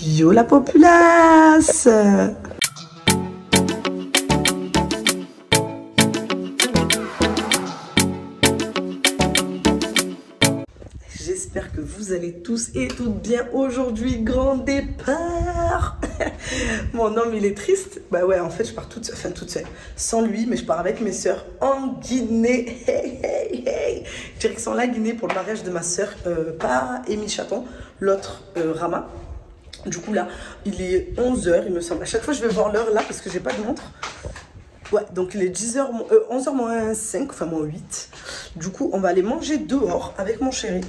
Yo la populace J'espère que vous allez tous et toutes bien aujourd'hui. Grand départ Mon homme, il est triste. Bah ouais, en fait, je pars toute seule, enfin toute seule, sans lui, mais je pars avec mes sœurs en Guinée. Hey, hey, hey Direction la Guinée pour le mariage de ma sœur, euh, pas Émile Chaton, l'autre euh, Rama. Du coup, là, il est 11h, il me semble. À chaque fois, je vais voir l'heure là parce que j'ai pas de montre. Ouais, donc il est 10h, euh, 11h moins 5, enfin moins 8. Du coup, on va aller manger dehors avec mon chéri.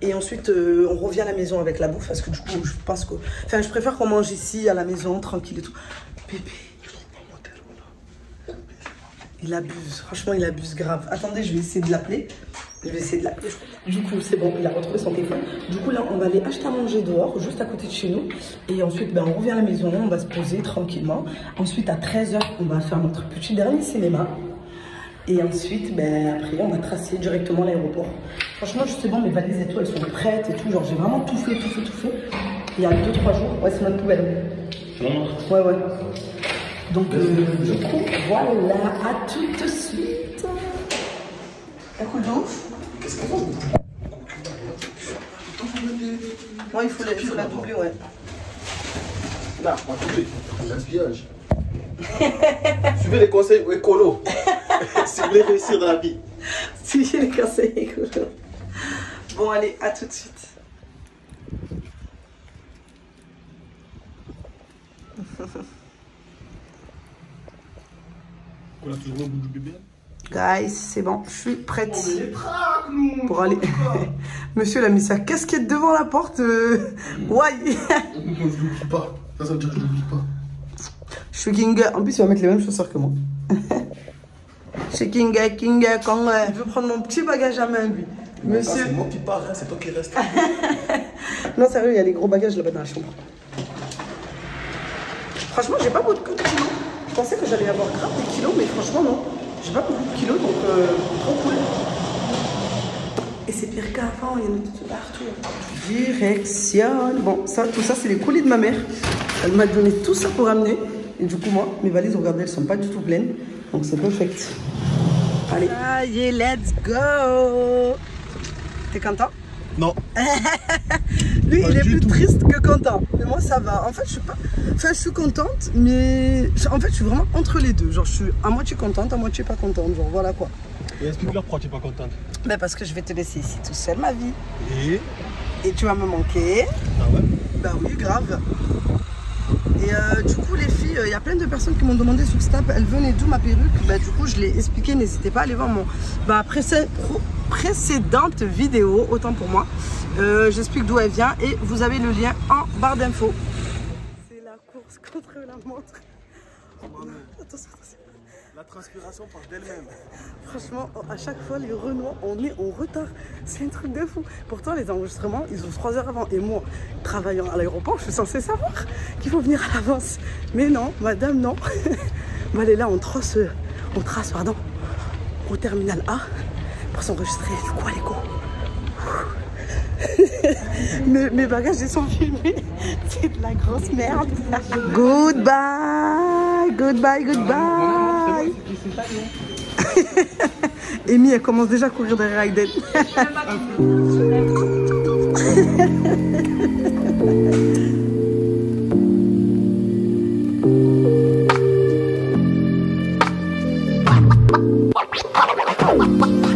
Et ensuite, euh, on revient à la maison avec la bouffe parce que du coup, je pense que. Enfin, je préfère qu'on mange ici, à la maison, tranquille et tout. Bébé, il abuse, franchement, il abuse grave. Attendez, je vais essayer de l'appeler. Je vais essayer de l'appeler. Du coup, c'est bon, il a retrouvé son téléphone. Du coup, là, on va aller acheter à manger dehors, juste à côté de chez nous. Et ensuite, ben, on revient à la maison, on va se poser tranquillement. Ensuite, à 13h, on va faire notre petit dernier cinéma. Et ensuite, ben, après, on va tracer directement l'aéroport. Franchement, je sais bon, mes valises et tout, elles sont prêtes et tout. Genre, j'ai vraiment tout fait, tout fait, tout fait. Il y a 2-3 jours. Ouais, c'est notre poubelle. Ouais, ouais. Donc, euh, du coup, voilà, à tout de suite. Elle coule de ouf Ouais, il faut la, il faut la doubler, ouais. Là, on va couper. Gaspillage. Suivez les conseils écolo? si vous voulez réussir dans la vie. Si j'ai les conseils écolos. Bon, allez, à tout de suite. On a toujours le goût du bébé? Guys, c'est bon, je suis prête pour aller. Monsieur l'a mis sa casquette devant la porte. Ouais. Je l'oublie pas. Ça, ça veut dire que je l'oublie pas. Je suis King. En plus, il va mettre les mêmes chaussures que moi. Je suis King, Kong. Je veux prendre mon petit bagage à main, lui. Monsieur. C'est moi qui pars, hein, c'est toi qui reste. Non, sérieux, il y a les gros bagages là-bas dans la chambre. Franchement, j'ai pas beaucoup de kilos. Je pensais que j'allais avoir grave des kilos, mais franchement, non. J'ai pas beaucoup de kilos, donc euh, trop cool. Et c'est pire qu'avant, il y en a tout partout. Direction. Bon, ça, tout ça, c'est les colis de ma mère. Elle m'a donné tout ça pour amener. Et du coup, moi, mes valises, regardez, elles sont pas du tout pleines. Donc c'est perfect. Allez. Allez, let's go T'es content? Non. Lui, Pas il est plus tout. triste que content. Mais moi, ça va. En fait, je suis pas. Enfin, je suis contente, mais en fait, je suis vraiment entre les deux. Genre, je suis à moitié contente, à moitié pas contente. Genre, voilà quoi. Et explique-leur pourquoi tu n'es pas contente. Mais parce que je vais te laisser ici tout seul, ma vie. Et. Et tu vas me manquer. Ah ouais Bah oui, grave. Et euh, du coup, les filles, il y a plein de personnes qui m'ont demandé sur Snap, elles venaient d'où ma perruque? Bah, du coup, je l'ai expliqué, n'hésitez pas à aller voir mon pro- précédente vidéo, autant pour moi. Euh, J'explique d'où elle vient et vous avez le lien en barre d'infos. C'est la course contre la montre. Attention, attention. La transpiration part d'elle-même. Franchement, à chaque fois, les Renois, on est en retard. C'est un truc de fou. Pourtant, les enregistrements, ils ont 3 heures avant. Et moi, travaillant à l'aéroport, je suis censée savoir qu'il faut venir à l'avance. Mais non, madame, non. Mais elle est là, on trace, on trace, pardon, au terminal A pour s'enregistrer. Du coup, allez, go. mes, mes bagages, ils sont filmés. C'est de la grosse merde. Goodbye, goodbye, goodbye. Amy, elle commence déjà à courir derrière Aiden.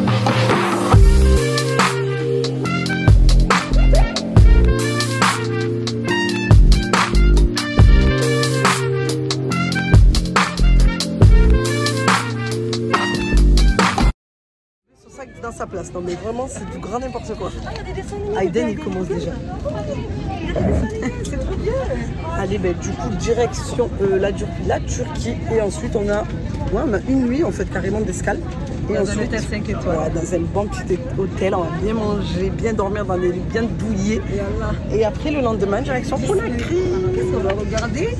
Non, mais vraiment, c'est du grand n'importe quoi. Aiden, il commence déjà. c'est trop bien. Allez, ben, du coup, direction euh, la, Tur- la Turquie. Et ensuite, on a, ouais, on a une nuit, en fait, carrément d'escale. Et Dans un ensuite, étoiles. voilà, dans un bon petit hôtel, on va bien manger, bien dormir dans des lits bien. Yallah. Et après, le lendemain, direction Conakry. Qu'est-ce qu'on va regarder?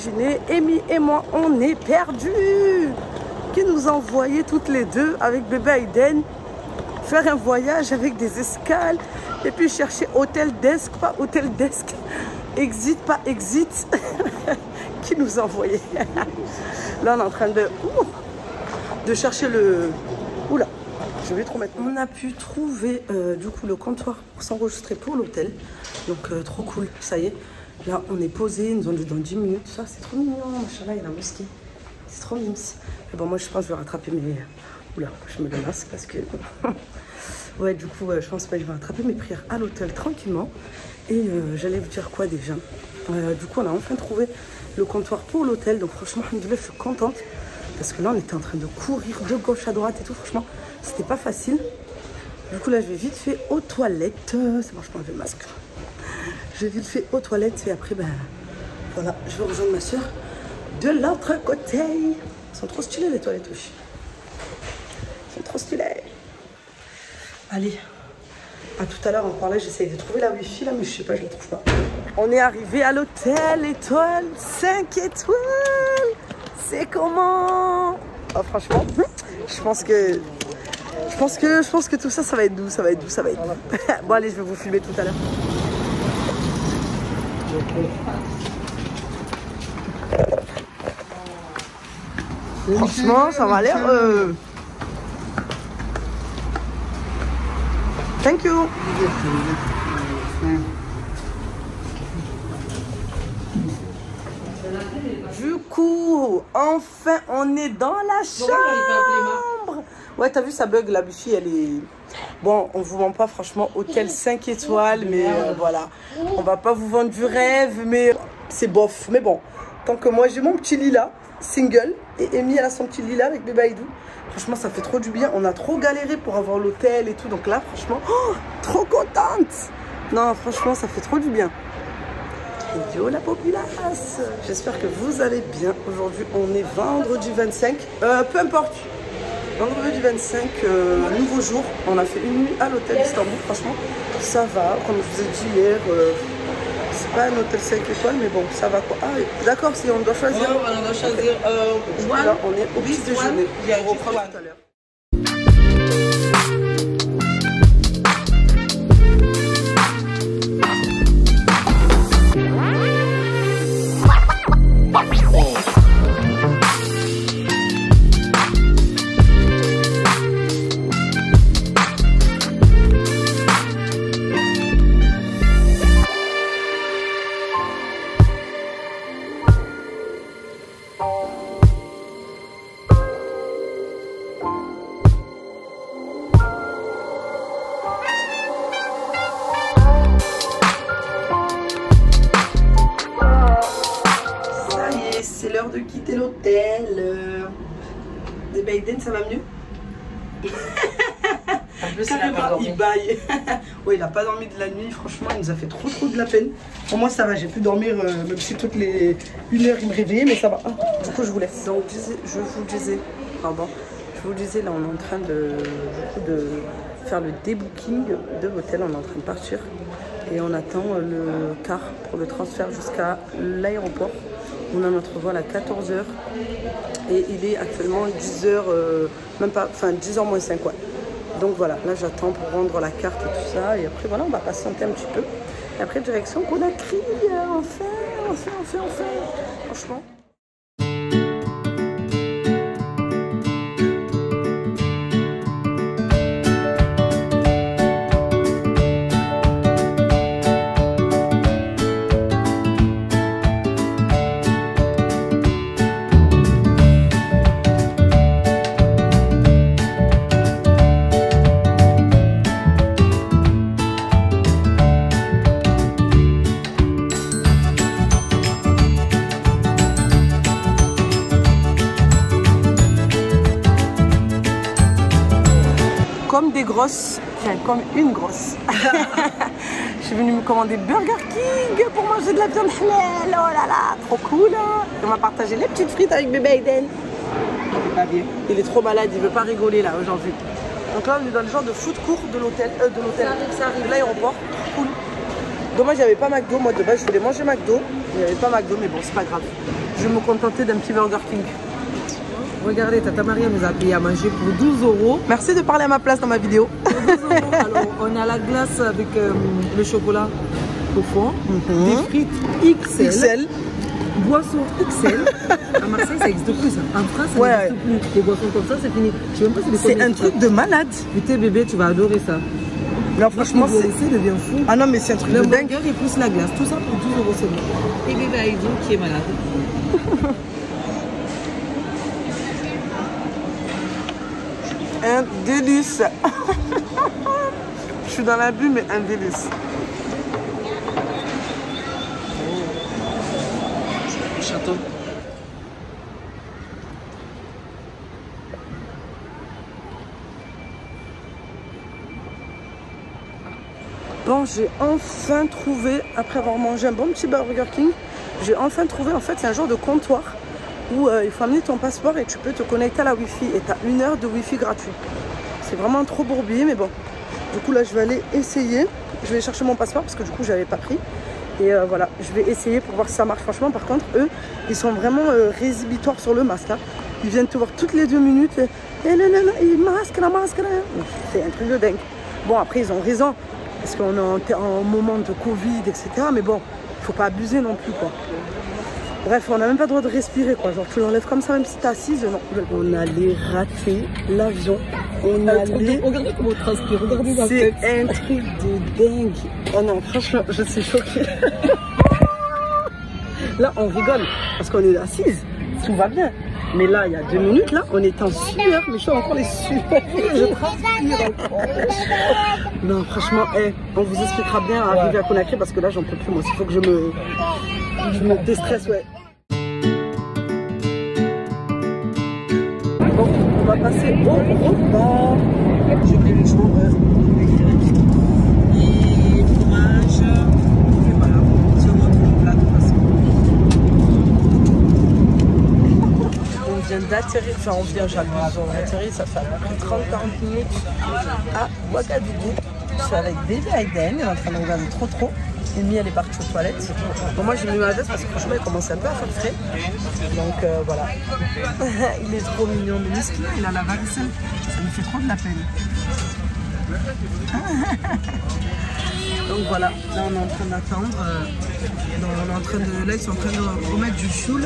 Imaginez, Amy et moi, on est perdus. Qui nous a envoyé toutes les deux avec bébé Aiden faire un voyage avec des escales et puis chercher hôtel desk, pas hôtel desk, exit, pas exit. Qui nous a envoyé? Là, on est en train de, de chercher le. Oula, je vais trop mettre. On a pu trouver euh, du coup le comptoir pour s'enregistrer pour l'hôtel. Donc, euh, trop cool, ça y est. Là, on est posé, ils nous ont dit dans 10 minutes. Ça, c'est trop mignon, machin, il y a la mosquée. C'est trop mignon. Mais bon, moi, je pense que je vais rattraper mes. Oula, je me le masque parce que. ouais, du coup, je pense que je vais rattraper mes prières à l'hôtel tranquillement. Et euh, j'allais vous dire quoi déjà? Euh, Du coup, on a enfin trouvé le comptoir pour l'hôtel. Donc, franchement, je suis contente. Parce que là, on était en train de courir de gauche à droite et tout. Franchement, c'était pas facile. Du coup, là, je vais vite fait aux toilettes. Ça marche pas, le masque. Je vite fait aux toilettes et après, ben voilà, je vais rejoindre ma soeur de l'autre côté. Elles sont trop stylées les toilettes aussi. Elles sont trop stylées. Allez, à tout à l'heure, on parlait, j'essaye de trouver la wifi là, mais je sais pas, je la trouve pas. On est arrivé à l'hôtel étoile, 5 étoiles. C'est comment? Oh, franchement, je pense que. Je pense que je pense que tout ça, ça va être doux, ça va être doux, ça va être bon allez, je vais vous filmer tout à l'heure. Franchement, ça m'a l'air. euh, Thank you. Du coup, enfin, on est dans la chambre. Ouais, t'as vu, ça bug, la Buffy, elle est... Bon, on vous ment pas, franchement, hôtel 5 étoiles, mais euh, voilà. On va pas vous vendre du rêve, mais c'est bof. Mais bon, tant que moi, j'ai mon petit lit là, single, et Amy, elle a son petit lit là avec bébé Aïdou. Franchement, ça fait trop du bien. On a trop galéré pour avoir l'hôtel et tout, donc là, franchement, oh, trop contente. Non, franchement, ça fait trop du bien. Yo la populace J'espère que vous allez bien. Aujourd'hui, on est vendredi 25. Euh, peu importe. Vendredi 25, euh, nouveau jour. On a fait une nuit à l'hôtel d'Istanbul. Franchement, ça va. Comme je vous ai dit hier, euh, c'est pas un hôtel 5 étoiles, mais bon, ça va quoi. Ah, d'accord, si on doit choisir. Oh, on doit choisir euh, Là, on est au petit déjeuner. tout à l'heure. Ça va mieux En plus, il a pas dormi. il baille. ouais, il a pas dormi de la nuit, franchement, il nous a fait trop trop de la peine. Pour moi, ça va, j'ai pu dormir, euh, même si toutes les une heure, il me réveillait, mais ça va. Ah, du coup, je vous laisse. Donc, je vous disais, pardon, je vous disais, là, on est en train de, de faire le débooking de l'hôtel, on est en train de partir. Et on attend euh, le car pour le transfert jusqu'à l'aéroport. On a notre vol à 14h et il est actuellement 10h, même pas, enfin 10h moins 5, ouais. Donc voilà, là j'attends pour rendre la carte et tout ça. Et après voilà, on va patienter un petit peu. Et après direction Conakry, euh, enfin, enfin, enfin, enfin. Franchement. Comme des grosses, enfin comme une grosse. Je suis venue me commander Burger King pour manger de la viande halal. Oh là là, trop cool. hein. On va partager les petites frites avec bébé Aiden. Il est pas bien. Il est trop malade, il veut pas rigoler là aujourd'hui. Donc là, on est dans le genre de foot court de l'hôtel, euh, de l'hôtel, de l'aéroport. Trop cool. Dommage, il n'y avait pas McDo. Moi, de base, je voulais manger McDo. Il n'y avait pas McDo, mais bon, c'est pas grave. je vais me contenter d'un petit Burger King. Regardez, Tata Maria nous a payé à manger pour 12 euros. Merci de parler à ma place dans ma vidéo. 12 euros. Alors, on a la glace avec euh, le chocolat au fond, des frites XL, XL. boissons XL. À Marseille, ça n'existe plus. ça. En France, ça Ouais. n'existe plus. Les boissons comme ça, c'est fini. Je sais même pas si C'est un truc de malade. Putain, bébé, tu vas adorer ça. Non, franchement, c'est. devient fou. Ah non, mais c'est un truc Le de dingue. burger et plus la glace, tout ça pour 12 euros seulement. Et bébé Aïdou qui est malade. Un délice. Je suis dans la bulle, mais un délice. Bon, j'ai enfin trouvé, après avoir mangé un bon petit Burger King, j'ai enfin trouvé, en fait, c'est un genre de comptoir où euh, il faut amener ton passeport et tu peux te connecter à la Wi-Fi et tu as une heure de Wi-Fi gratuit. C'est vraiment trop bourbier, mais bon. Du coup, là, je vais aller essayer. Je vais chercher mon passeport parce que du coup, je n'avais pas pris. Et euh, voilà, je vais essayer pour voir si ça marche. Franchement, par contre, eux, ils sont vraiment euh, sur le masque. hein. Ils viennent te voir toutes les deux minutes. Et, et non, non, non, il masque, la masque. là. C'est un truc de dingue. Bon, après, ils ont raison. Parce qu'on est en, en moment de Covid, etc. Mais bon, faut pas abuser non plus, quoi. Bref, on n'a même pas le droit de respirer, quoi. Genre, tu l'enlèves comme ça, même si t'es assise. Non. On allait rater l'avion. On allait... Regardez comment on transpire, regardez ma C'est un truc de dingue. Oh non, franchement, je suis choquée. là, on rigole parce qu'on est assise. Tout va bien. Mais là, il y a deux minutes, là, on est en sueur. Mais je suis encore les sueurs. Je transpire encore. Non, franchement, eh, on vous expliquera bien à arriver à Conakry parce que là, j'en peux plus. Moi, il faut que je me, je me déstresse, ouais. Bon, on va passer au repas. J'ai pris les chevaux, Et fromage. Et voilà, plat de façon. On vient d'atterrir, enfin on vient, j'abuse, on a atterri, ça fait à peu près 30-40 minutes à Ouagadougou. Je suis avec bébé Aiden, il est en train de regarder trop trop. Amy elle est partie aux toilettes. Bon, moi j'ai mis ma veste parce que franchement il commence un peu à faire frais. Donc euh, voilà. il est trop mignon, mais miskin, il a la varicelle. Ça me fait trop de la peine. Donc voilà, là on est en train d'attendre. euh, on est en train de, là ils sont en train de remettre du choule.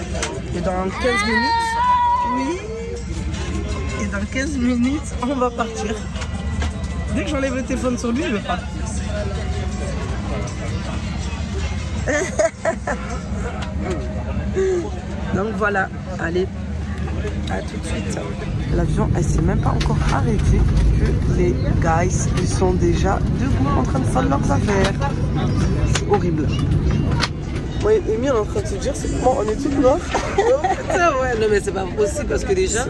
Et dans 15 minutes, oui. Et dans 15 minutes, on va partir. Dès que j'enlève le téléphone sur lui, il veut pas. Donc voilà, allez, à tout de suite. L'avion, elle s'est même pas encore arrêtée que les guys, ils sont déjà debout en train de faire leurs affaires. C'est horrible. Oui, on est en train de se dire, c'est comment on est noires. Putain, ouais, non mais c'est pas possible parce que déjà,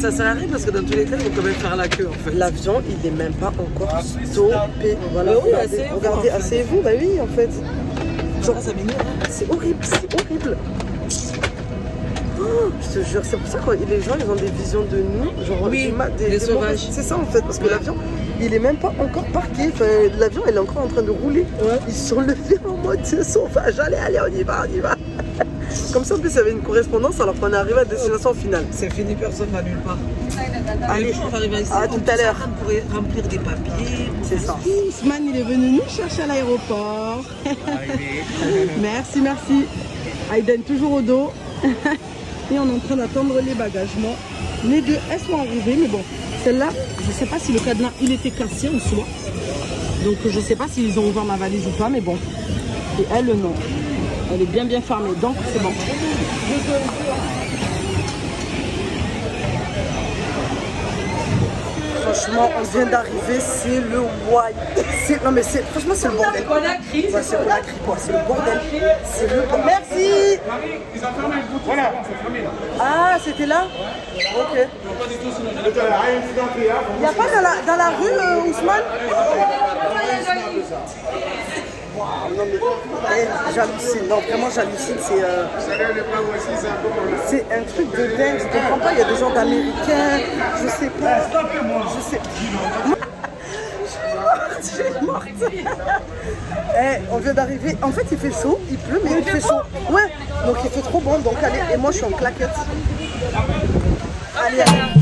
ça sert à rien parce que dans tous les cas, il faut quand même faire la queue en fait. L'avion, il est même pas encore stoppé. Voilà, oui, regardez, asseyez-vous, bah oui, en fait. Genre, ça m'énerve. c'est horrible, c'est horrible. Oh, je te jure, c'est pour ça que les gens, ils ont des visions de nous, genre Oui, des, sauvages. C'est ça en fait, parce que l'avion, il est même pas encore parqué. Enfin, l'avion, il est encore en train de rouler. Ils sont levés en mode sauvage. Allez, allez, on y va, on y va. Comme ça, en plus, il y avait une correspondance alors qu'on est arrivé à destination finale. C'est fini, personne va nulle part. Allez, on va arriver ici. à tout à l'heure. pour remplir des papiers. C'est ça. Ousmane, il est venu nous chercher à l'aéroport. merci, merci. Aiden, toujours au dos. Et on est en train d'attendre les bagages. Moi, les deux, elles sont arrivées. Mais bon, celle-là, je ne sais pas si le cadenas, il était cassé en soi. Donc, je ne sais pas s'ils ont ouvert ma valise ou pas. Mais bon. Et elle, non. Elle est bien, bien fermée. Donc, c'est bon. Franchement, on vient d'arriver, c'est le why. C'est- Non mais c'est franchement c'est le bordel. Conakry, Ouais, c'est Conakry quoi, c'est le bordel. C'est le bordel. Merci. Voilà. Ah, c'était là Ok. Il n'y a pas dans la, dans la rue, euh, Ousmane? Non mais j'hallucine, non vraiment j'hallucine, c'est euh, c'est un truc de dingue, je comprends pas, il y a des gens d'américains, je sais pas, je sais. morte, je suis morte. Eh, on vient d'arriver. En fait, il fait chaud, il pleut, mais il, fait, chaud. Ouais, donc il fait trop bon. Donc allez, et moi je suis en claquette. Allez, allez.